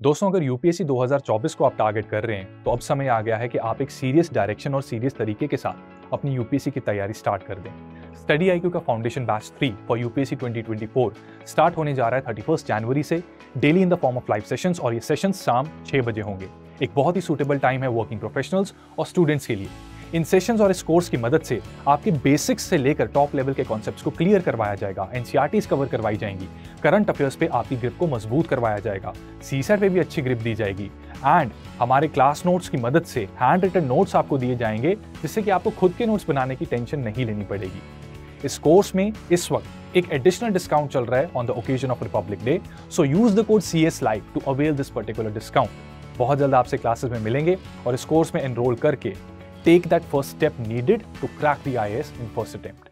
दोस्तों, अगर यूपीएससी 2024 को आप टारगेट कर रहे हैं तो अब समय आ गया है कि आप एक सीरियस डायरेक्शन और सीरियस तरीके के साथ अपनी यूपीएससी की तैयारी स्टार्ट कर दें। स्टडी आईक्यू का foundation batch three for UPSC 2024 start होने जा रहा है थर्टी जनवरी से। Daily in the form of live sessions और ये सेशंस शाम छह बजे होंगे। एक बहुत ही सूटेबल टाइम है वर्किंग प्रोफेशनल्स और स्टूडेंट्स के लिए। इन सेशंस और इस कोर्स की मदद से आपके बेसिक्स से लेकर टॉप लेवल के कॉन्सेप्ट्स को क्लियर करवाया जाएगा एनसीआरटीज कवर करवाई जाएँगी करंट अफेयर्स पे आपकी ग्रिप को मज़बूत करवाया जाएगा सीसेट पे भी अच्छी ग्रिप दी जाएगी एंड हमारे क्लास नोट्स की मदद से हैंड रिटन नोट्स आपको दिए जाएँगे, जिससे कि आपको खुद के नोट्स बनाने की टेंशन नहीं लेनी पड़ेगी। इस कोर्स में इस वक्त एक एडिशनल डिस्काउंट चल रहा है on the occasion of Republic Day so use the code C S live to avail this particular discount बहुत जल्द आपसे क्लासेस में मिलेंगे और इस कोर्स में एनरोल करके take that first step needed to crack the IAS in first attempt.